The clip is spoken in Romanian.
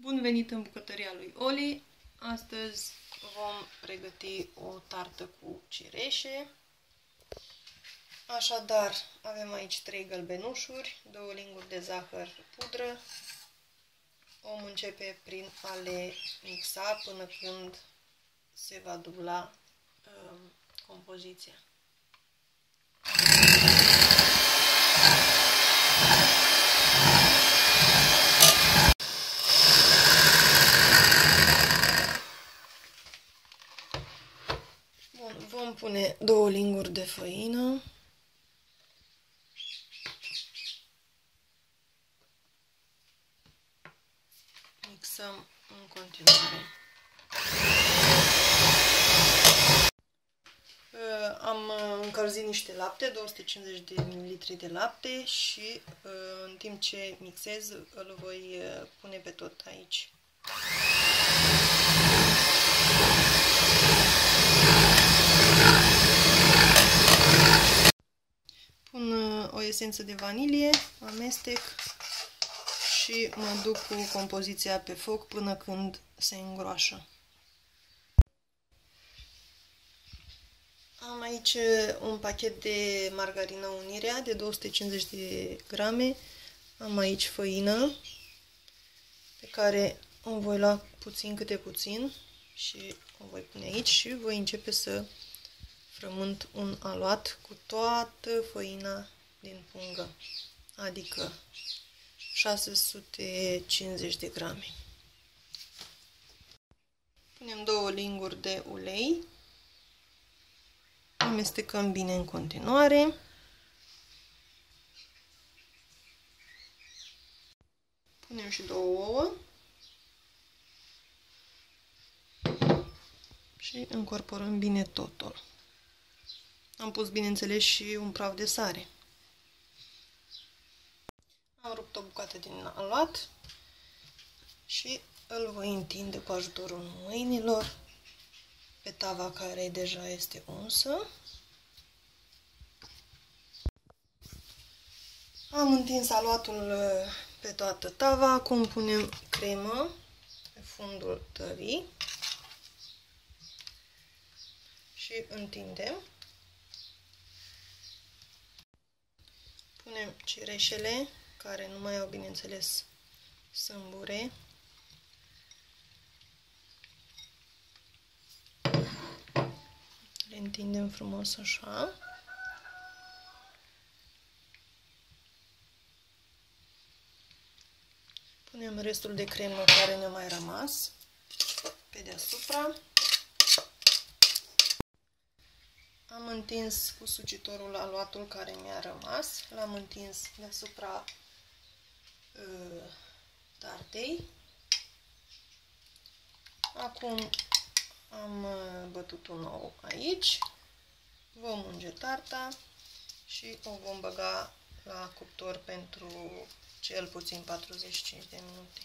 Bun venit în bucătăria lui Oli! Astăzi vom pregăti o tartă cu cireșe. Așadar, avem aici 3 gălbenușuri, 2 linguri de zahăr pudră. Vom începe prin a le mixa până când se va dubla um, compoziția. Vom pune două linguri de făină. Mixăm în continuare. Uh, am încălzit niște lapte, 250 de ml de lapte și uh, în timp ce mixez îl voi uh, pune pe tot aici. Esență de vanilie, amestec și mă duc cu compoziția pe foc până când se îngroașă. Am aici un pachet de margarină Unirea de 250 de grame. Am aici făină pe care o voi lua puțin câte puțin și o voi pune aici și voi începe să frământ un aluat cu toată făina din pungă, adică 650 de grame. Punem două linguri de ulei, amestecăm bine în continuare. Punem și două ouă și încorporăm bine totul. Am pus, bineînțeles, și un praf de sare. Am rupt o bucată din aluat și îl voi întinde cu ajutorul mâinilor pe tava care deja este unsă. Am întins aluatul uh, pe toată tava, acum punem cremă pe fundul tării și întindem. Punem cireșele care nu mai au, bineînțeles, sâmbure. Le întindem frumos așa. Punem restul de cremă care ne-a mai rămas pe deasupra. Am întins cu sucitorul aluatul care mi-a rămas. L-am întins deasupra tartei. Acum am uh, bătut un ou aici. Vom unge tarta și o vom băga la cuptor pentru cel puțin 45 de minute.